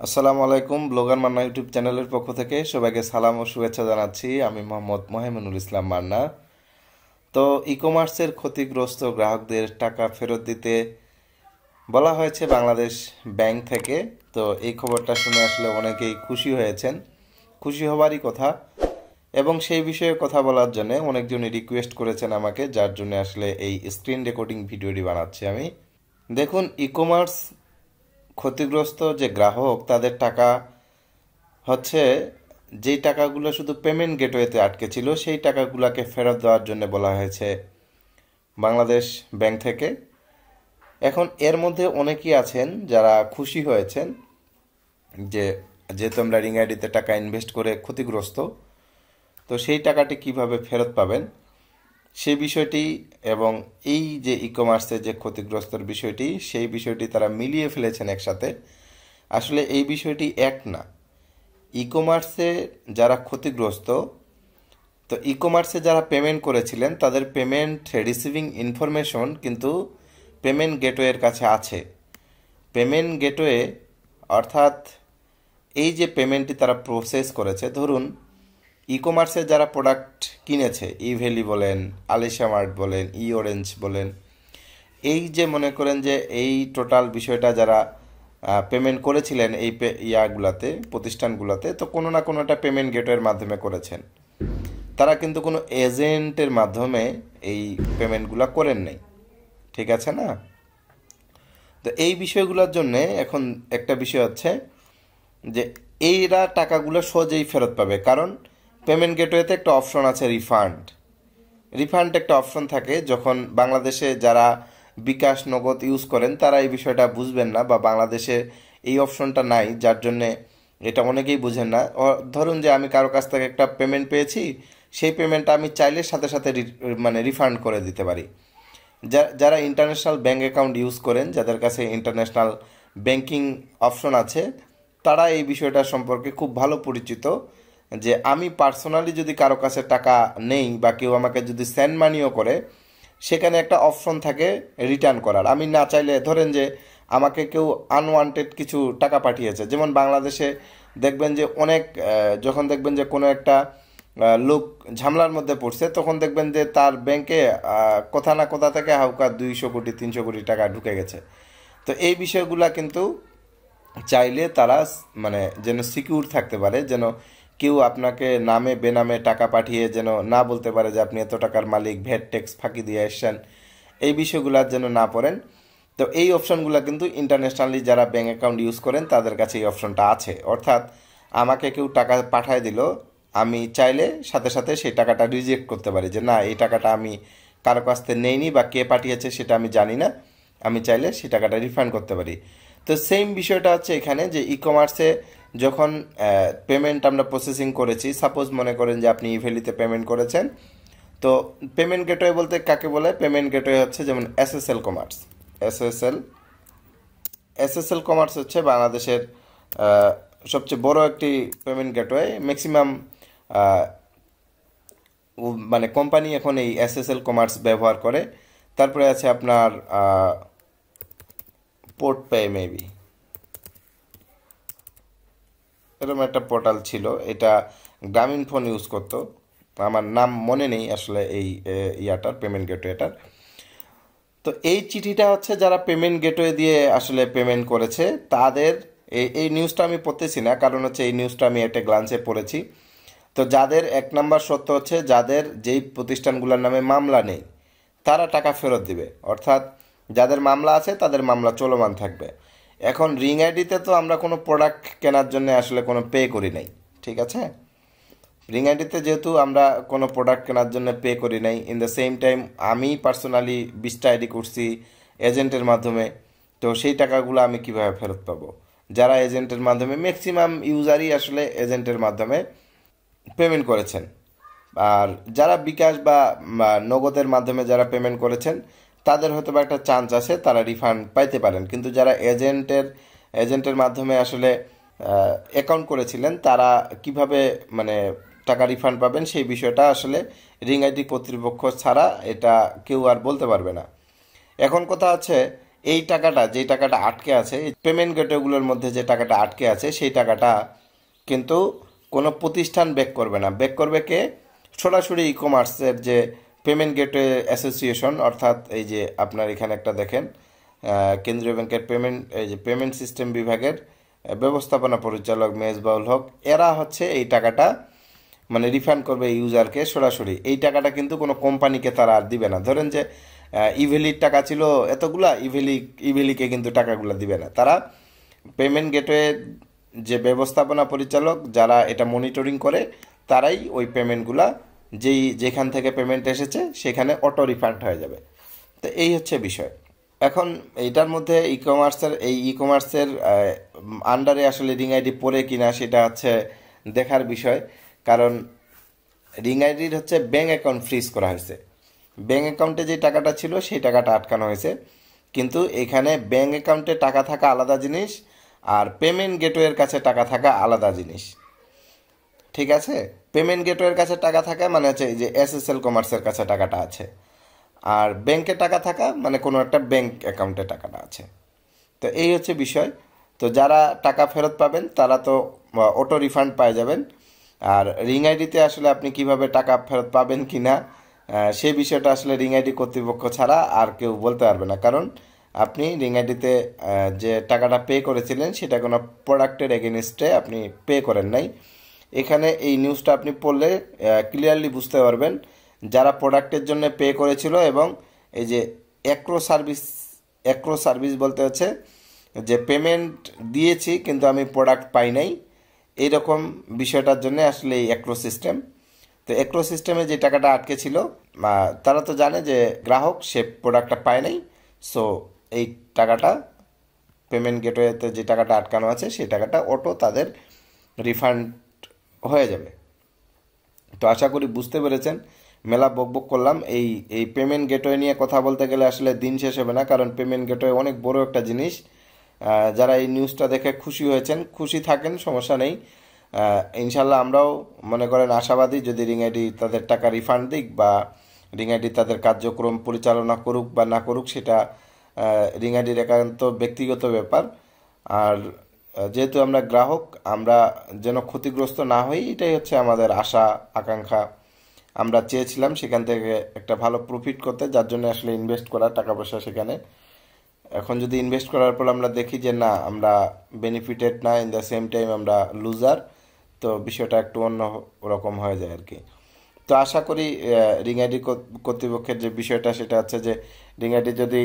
আসসালামু আলাইকুম, blogger Manna YouTube চ্যানেলের পক্ষ থেকে সবাইকে সালাম ও শুভেচ্ছা জানাচ্ছি। আমি মোহাম্মদ মোহামেনুল ইসলাম মান্না। তো ই কমার্সের ক্ষতিগ্রস্ত গ্রাহকদের টাকা ফেরত দিতে বলা হয়েছে বাংলাদেশ ব্যাংক থেকে। তো এই খবরটা শুনে আসলে অনেকেই খুশি হয়েছেন। খুশি হবারই কথা। এবং সেই বিষয়ে কথা বলার জন্য অনেকজনই রিকোয়েস্ট করেছেন আমাকে, যার জন্য আসলে এই স্ক্রিন রেকর্ডিং ভিডিওটি বানাচ্ছি আমি। দেখুন ই কমার্স ক্ষতিগ্রস্ত যে গ্রাহক, তাদের টাকা হচ্ছে যেই টাকাগুলো শুধু পেমেন্ট গেটওয়েতে আটকে ছিল, সেই টাকাগুলোকে ফেরত দেওয়ার জন্য বলা হয়েছে বাংলাদেশ ব্যাংক থেকে। এখন এর মধ্যে অনেকেই আছেন যারা খুশি হয়েছেন যে, যেহেতু আমরা রিং আইডিতে টাকা ইনভেস্ট করে ক্ষতিগ্রস্ত, তো সেই টাকাটি কীভাবে ফেরত পাবেন? সেই বিষয়টি এবং এই যে ই কমার্সের যে ক্ষতিগ্রস্তর বিষয়টি, সেই বিষয়টি তারা মিলিয়ে ফেলেছেন একসাথে। আসলে এই বিষয়টি এক না। ই কমার্সে যারা ক্ষতিগ্রস্ত, তো ই কমার্সে যারা পেমেন্ট করেছিলেন, তাদের পেমেন্ট রিসিভিং ইনফরমেশন কিন্তু পেমেন্ট গেটওয়ের কাছে আছে। পেমেন্ট গেটওয়ে অর্থাৎ এই যে পেমেন্টটি তারা প্রসেস করেছে, ধরুন ই কমার্সে যারা প্রোডাক্ট কিনেছে ই ভ্যালি বলেন আলিশা মার্ট বলেন ই অরেঞ্জ বলেন, এই যে মনে করেন যে এই টোটাল বিষয়টা যারা পেমেন্ট করেছিলেন এই ইয়াগুলাতে, প্রতিষ্ঠানগুলোতে, তো কোনো না কোনো একটা পেমেন্ট গেটওয়ের মাধ্যমে করেছেন। তারা কিন্তু কোনো এজেন্টের মাধ্যমে এই পেমেন্টগুলো করেন নাই। ঠিক আছে না? তো এই বিষয়গুলোর জন্য এখন একটা বিষয় হচ্ছে যে এইরা টাকাগুলো সহজেই ফেরত পাবে। কারণ পেমেন্ট গেটওয়েতে একটা অপশন আছে রিফান্ড। রিফান্ড একটা অপশন থাকে যখন বাংলাদেশে যারা বিকাশ নগদ ইউজ করেন, তারা এই বিষয়টা বুঝবেন না বা বাংলাদেশে এই অপশনটা নাই, যার জন্যে এটা অনেকেই বুঝেন না। ধরুন যে আমি কারও কাছ থেকে একটা পেমেন্ট পেয়েছি, সেই পেমেন্টটা আমি চাইলে সাথে সাথে মানে রিফান্ড করে দিতে পারি। যা, যারা ইন্টারন্যাশনাল ব্যাঙ্ক অ্যাকাউন্ট ইউজ করেন, যাদের কাছে ইন্টারন্যাশনাল ব্যাংকিং অপশন আছে, তারা এই বিষয়টা সম্পর্কে খুব ভালো পরিচিত। যে আমি পার্সোনালি যদি কারও কাছে টাকা নেই বা কেউ আমাকে যদি সেন্ড মানিও করে, সেখানে একটা অপশন থাকে রিটার্ন করার। আমি না চাইলে ধরেন যে আমাকে কেউ আনওয়ান্টেড কিছু টাকা পাঠিয়েছে। যেমন বাংলাদেশে দেখবেন যে অনেক যখন দেখবেন যে কোনো একটা লোক ঝামলার মধ্যে পড়ছে, তখন দেখবেন যে তার ব্যাংকে কোথা না কোথা থেকে হাউকা দুইশো কোটি, তিনশো কোটি টাকা ঢুকে গেছে। তো এই বিষয়গুলা কিন্তু চাইলে তারা মানে যেন সিকিউর থাকতে পারে, যেন কেউ আপনাকে নামে, বেনামে টাকা পাঠিয়ে যেন না বলতে পারে যে আপনি এত টাকার মালিক, ভ্যাট ট্যাক্স ফাঁকি দিয়ে এসছেন। এই বিষয়গুলোর যেন না পড়েন। তো এই অপশনগুলো কিন্তু ইন্টারন্যাশনালি যারা ব্যাঙ্ক অ্যাকাউন্ট ইউজ করেন, তাদের কাছে এই অপশনটা আছে। অর্থাৎ আমাকে কেউ টাকা পাঠায় দিল, আমি চাইলে সাথে সাথে সেই টাকাটা রিজেক্ট করতে পারি যে, না, এই টাকাটা আমি কারও কাছ থেকে নেইনি বা কে পাঠিয়েছে সেটা আমি জানি না। আমি চাইলে সেই টাকাটা রিফান্ড করতে পারি। তো সেম বিষয়টা হচ্ছে এখানে যে ই কমার্সে যখন পেমেন্ট আমরা প্রসেসিং করেছি সাপোজ মনে করেন যে আপনি ইভেলিতে পেমেন্ট করেছেন, তো পেমেন্ট গেটওয়ে বলতে কাকে বলে? পেমেন্ট গেটওয়ে হচ্ছে যেমন SSL commerce SSL SSL commerce হচ্ছে বাংলাদেশের সবচেয়ে বড় একটি পেমেন্ট গেটওয়ে ম্যাক্সিমাম মানে কোম্পানি এখন এই এসএসএল কমার্স ব্যবহার করে। তারপরে আছে আপনার পোর্ট পে মেবি এরকম একটা পোর্টাল ছিল, এটা গ্রামীণ ফোন ইউজ করতো। আমার নাম মনে নেই আসলে এই ইয়াটার পেমেন্ট গেটওয়েটার তো এই চিঠিটা হচ্ছে যারা পেমেন্ট গেটওয়ে দিয়ে আসলে পেমেন্ট করেছে, তাদের এই এই নিউজটা আমি পড়তেছি না, কারণ হচ্ছে এই নিউজটা আমি একটা গ্লান্সে পড়েছি। তো যাদের এক নাম্বার সত্য হচ্ছে, যাদের যেই প্রতিষ্ঠানগুলোর নামে মামলা নেই, তারা টাকা ফেরত দিবে। অর্থাৎ যাদের মামলা আছে, তাদের মামলা চলমান থাকবে। এখন রিং আইডিতে তো আমরা কোনো প্রোডাক্ট কেনার জন্য আসলে কোনো পে করি নাই, ঠিক আছে? রিং আইডিতে যেহেতু আমরা কোনো প্রোডাক্ট কেনার জন্য পে করি নাই ইন দ্য সেম টাইম আমি পার্সোনালি বিশটা আইডি করছি এজেন্টের মাধ্যমে, তো সেই টাকাগুলো আমি কীভাবে ফেরত পাবো? যারা এজেন্টের মাধ্যমে ম্যাক্সিমাম ইউজারই আসলে এজেন্টের মাধ্যমে পেমেন্ট করেছেন। আর যারা বিকাশ বা নগদের মাধ্যমে যারা পেমেন্ট করেছেন তাদের হয়তো বা একটা চান্স আছে, তারা রিফান্ড পাইতে পারেন। কিন্তু যারা এজেন্টের এজেন্টের মাধ্যমে আসলে অ্যাকাউন্ট করেছিলেন, তারা কীভাবে মানে টাকা রিফান্ড পাবেন সেই বিষয়টা আসলে রিং আইডি কর্তৃপক্ষ ছাড়া এটা কেউ আর বলতে পারবে না। এখন কথা আছে এই টাকাটা, যে টাকাটা আটকে আছে পেমেন্ট গেটওয়েগুলোর মধ্যে যে টাকাটা আটকে আছে, সেই টাকাটা কিন্তু কোনো প্রতিষ্ঠান ব্যাক করবে না। ব্যাক করবে কে? সরাসরি ই কমার্সের যে পেমেন্ট গেটওয়ে অ্যাসোসিয়েশন, অর্থাৎ এই যে আপনার এখানে একটা দেখেন কেন্দ্রীয় ব্যাংকের পেমেন্ট, এই যে পেমেন্ট সিস্টেম বিভাগের ব্যবস্থাপনা পরিচালক মেজবাউল হক, এরা হচ্ছে এই টাকাটা মানে রিফান্ড করবে ইউজারকে সরাসরি। এই টাকাটা কিন্তু কোনো কোম্পানিকে তারা আর দিবে না। ধরেন যে ইভেলির টাকা ছিল এতগুলা, ইভেলি, ইভেলিকে কিন্তু টাকাগুলো দিবে না। তারা পেমেন্ট গেটওয়ে যে ব্যবস্থাপনা পরিচালক, যারা এটা মনিটরিং করে, তারাই ওই পেমেন্টগুলা যেই যেখান থেকে পেমেন্ট এসেছে, সেখানে অটো রিফান্ড হয়ে যাবে। তো এই হচ্ছে বিষয়। এখন এইটার মধ্যে ই কমার্সের এই ই কমার্সের আন্ডারে আসলে রিং আইডি পড়ে কিনা সেটা হচ্ছে দেখার বিষয়। কারণ রিং আইডির হচ্ছে ব্যাঙ্ক অ্যাকাউন্ট ফ্রিজ করা হয়েছে। ব্যাঙ্ক অ্যাকাউন্টে যে টাকাটা ছিল, সেই টাকাটা আটকানো হয়েছে। কিন্তু এখানে ব্যাঙ্ক অ্যাকাউন্টে টাকা থাকা আলাদা জিনিস আর পেমেন্ট গেটওয়ের কাছে টাকা থাকা আলাদা জিনিস। ঠিক আছে? পেমেন্ট গেটওয়ের কাছে টাকা থাকা মানে হচ্ছে এই যে এস এস এল কমার্সের কাছে টাকাটা আছে। আর ব্যাংকে টাকা থাকা মানে কোনো একটা ব্যাংক অ্যাকাউন্টে টাকাটা আছে। তো এই হচ্ছে বিষয়। তো যারা টাকা ফেরত পাবেন, তারা তো অটো রিফান্ড পাই যাবেন। আর রিং আইডিতে আসলে আপনি কীভাবে টাকা ফেরত পাবেন কি না সে বিষয়টা আসলে রিং আইডি কর্তৃপক্ষ ছাড়া আর কেউ বলতে পারবে না। কারণ আপনি রিং আইডিতে যে টাকাটা পে করেছিলেন, সেটা কোনো প্রোডাক্টের এগেনস্টে আপনি পে করেন নাই। এখানে এই নিউজটা আপনি পড়লে ক্লিয়ারলি বুঝতে পারবেন যারা প্রোডাক্টের জন্য পে করেছিল এবং এই যে অ্যাক্রো সার্ভিস অ্যাক্রো সার্ভিস বলতে হচ্ছে যে পেমেন্ট দিয়েছি কিন্তু আমি প্রোডাক্ট পাই নাই। এইরকম বিষয়টার জন্য আসলে এই অ্যাক্রো সিস্টেম তো অ্যাক্রো সিস্টেমে যে টাকাটা আটকে ছিল তারা তো জানে যে গ্রাহক সে প্রোডাক্টটা পায় নাই। সো এই টাকাটা পেমেন্ট গেটওয়েতে যে টাকাটা আটকানো আছে, সেই টাকাটা অটো তাদের রিফান্ড হয়ে যাবে। তো আশা করি বুঝতে পেরেছেন। মেলা বকবক করলাম। এই এই পেমেন্ট গেটওয়ে নিয়ে কথা বলতে গেলে আসলে দিন শেষ হবে না, কারণ পেমেন্ট গেটওয়ে অনেক বড় একটা জিনিস। যারা এই নিউজটা দেখে খুশি হয়েছেন, খুশি থাকেন, সমস্যা নেই। ইনশাল্লাহ আমরাও মনে করেন আশাবাদী, যদি রিং আইডি তাদের টাকা রিফান্ড দিক বা রিং আইডি তাদের কার্যক্রম পরিচালনা করুক বা না করুক, সেটা রিং আইডির একান্ত ব্যক্তিগত ব্যাপার। আর যেহেতু আমরা গ্রাহক, আমরা যেন ক্ষতিগ্রস্ত না হই, এটাই হচ্ছে আমাদের আশা, আকাঙ্ক্ষা। আমরা চেয়েছিলাম সেখান থেকে একটা ভালো প্রফিট করতে, যার জন্য আসলে ইনভেস্ট করা টাকা পয়সা সেখানে। এখন যদি ইনভেস্ট করার পর আমরা দেখি যে না, আমরা বেনিফিটেড না ইন দ্য সেম টাইম আমরা লুজার তো বিষয়টা একটু অন্য রকম হয়ে যায় আর কি। তো আশা করি রিং আইডি কর্তৃপক্ষের যে বিষয়টা, সেটা হচ্ছে যে রিং আইডি যদি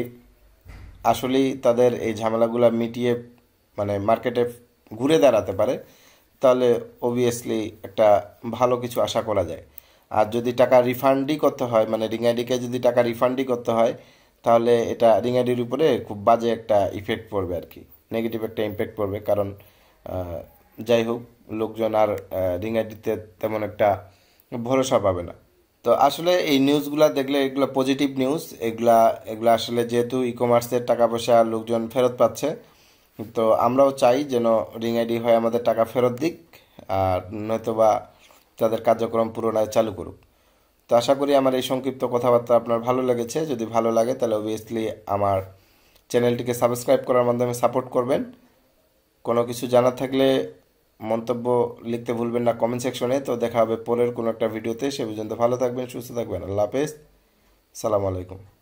আসলেই তাদের এই ঝামেলাগুলো মিটিয়ে মানে মার্কেটে ঘুরে দাঁড়াতে পারে, তাহলে অবভিয়াসলি একটা ভালো কিছু আশা করা যায়। আর যদি টাকা রিফান্ডই করতে হয় মানে রিং আইডিকে যদি টাকা রিফান্ডই করতে হয়, তাহলে এটা রিং আইডির উপরে খুব বাজে একটা ইফেক্ট পড়বে আর কি। নেগেটিভ একটা ইম্প্যাক্ট পড়বে, কারণ যাই হোক, লোকজন আর রিং আইডিতে তেমন একটা ভরসা পাবে না। তো আসলে এই নিউজগুলা দেখলে এগুলো পজিটিভ নিউজ এগুলা, এগুলো আসলে যেহেতু ই কমার্সের টাকা পয়সা লোকজন ফেরত পাচ্ছে তো আমরাও চাই যেন রিং আইডি হয় আমাদের টাকা ফেরত দিক, আর নয়তোবা তাদের কার্যক্রম পুনরায় চালু করুক। তো আশা করি আমার এই সংক্ষিপ্ত কথাবার্তা আপনার ভালো লেগেছে। যদি ভালো লাগে তাহলে অবভিয়াসলি আমার চ্যানেলটিকে সাবস্ক্রাইব করার মাধ্যমে সাপোর্ট করবেন। কোনো কিছু জানার থাকলে মন্তব্য লিখতে ভুলবেন না কমেন্ট সেকশনে তো দেখা হবে পরের কোনো একটা ভিডিওতে সে পর্যন্ত ভালো থাকবেন, সুস্থ থাকবেন। আল্লাহ হাফেজ। সালামু আলাইকুম।